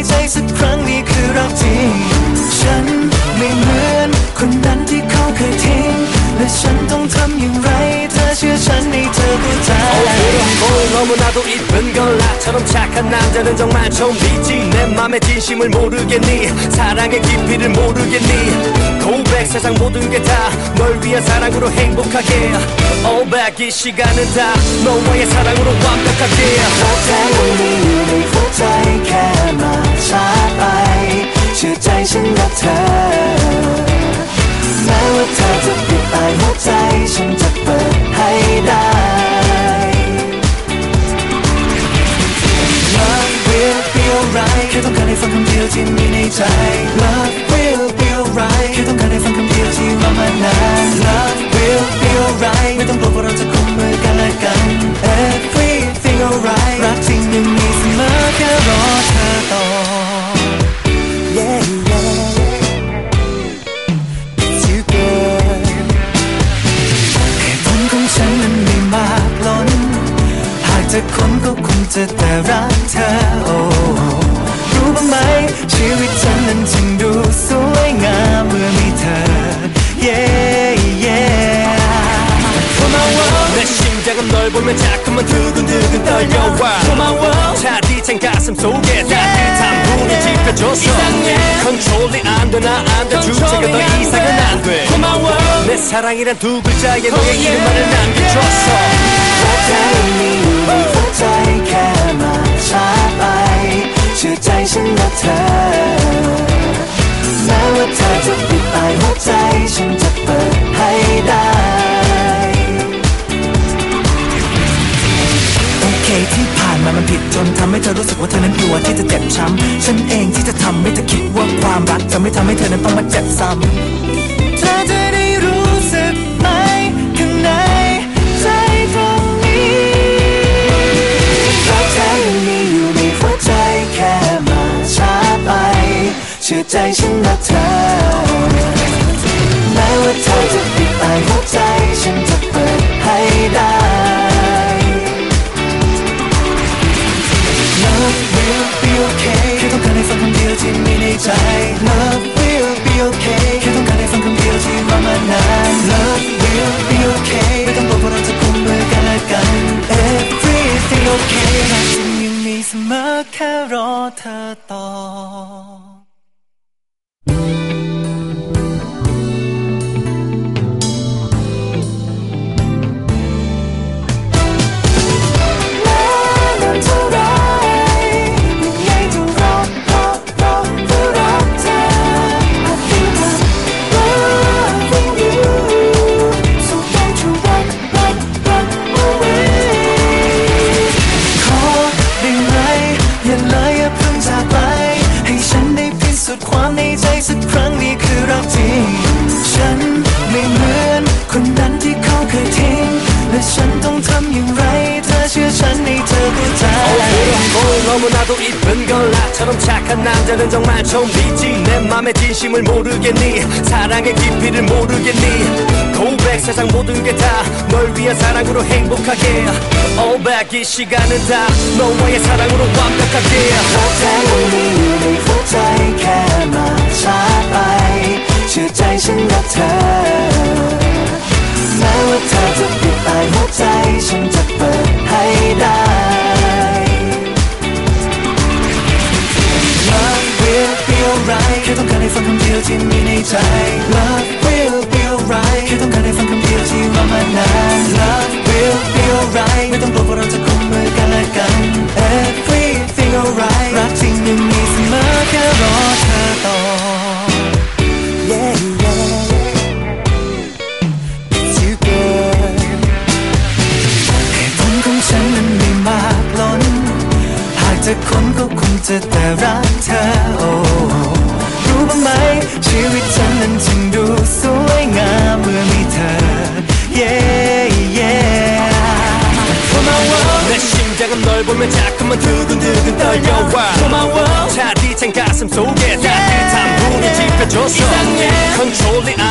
ใจสักครั้งนี่คือรักจริง ฉันไม่เหมือนคนนั้นที่เขาเคยทิ้ง และฉันต้องทำอย่างไร เธอเชื่อฉันให้เธอเข้าใจ 어, 너무나도 이쁜 걸 나처럼 착한 남자는 정말 처음이지 내 맘의 진심을 모르겠니 사랑의 깊이를 모르겠니 고백 세상 모든 게 다 널 위한 사랑으로 행복하게 All back 이 시간은 다 너와의 사랑으로 완벽하게 ใจ Love will be alright แค่ต้องการให้ฟังคำเดียวที่รอมานาน Love will be alright ไม่ต้องกลัวว่าเราจะคงมือกันและกัน Everything alright รักจริงยังมีเสมอแค่รอเธอต่อ Yeah yeah It's you girl เหตุผลของฉันนั้นไม่มากล้น หากจะคนก็คงจะแต่รักเธอโอ้ รู้บ้างไหม ชีวิตฉันนั้นจึงดูสวยงามเมื่อมีเธอ Yeah yeah 고마워 내 심장은 널 보면 자꾸만 두근두근 떨려와 고마워 차디찬 가슴 속에 따뜻한 불이 지펴줬어 컨트롤이 안돼나 안돼 주체가 더 이상은 안돼 고마워 내 사랑이란 두 글자에 너의 이름만을 남겨줬어 ฉันเองที่จะทำไม่เธอคิดว่าความรักจะไม่ทำให้เธอนั้นต้องมาเจ็บซ้ำเธอจะได้รู้สึกไหมข้างในใจตรงนี้รักแท้ยังมีอยู่ในหัวใจแค่มาช้าไป เชื่อใจฉันนะเธอ แค่รอเธอต่อ 은걸 나처럼 착한 남자는 정말 좀 믿지. 내 맘의 진심을 모르겠니? 사랑의 깊이를 모르겠니? 고백 세상 모든 게 다 널 위한 사랑으로 행복하게. All back 이 시간은 다 너와의 사랑으로 완벽하게. 너때문에 후자의 캐마 차바이 주자이신 같아. 나와 타도 빛바이 후자의 심작뿐 하이다. Alright แค่ต้องการให้ฟังคำเดียวที่มีในใจ Love will be alright แค่ต้องการให้ฟังคำเดียวที่รอมานาน Love will be alright ไม่ต้องกลัวว่าเราจะคุมมือกันและกัน Everything alright รักจริงยังมีเสมอแค่รอเธอต่อ Yeah yeah It's you girl เหตุผลของฉันนั้นไม่มากล้น หากจะคนก็คงจะแต่รักเธอ บ้างไหม ชีวิตฉันนั้นจึงดูสวยงามเมื่อมีเธอ Yeah yeah 고마워 내 심장은 널 보면 자꾸만 두근두근 떨려와 고마워 차디찬 가슴 속에 따뜻한 불이 지펴줬어 컨트롤이 안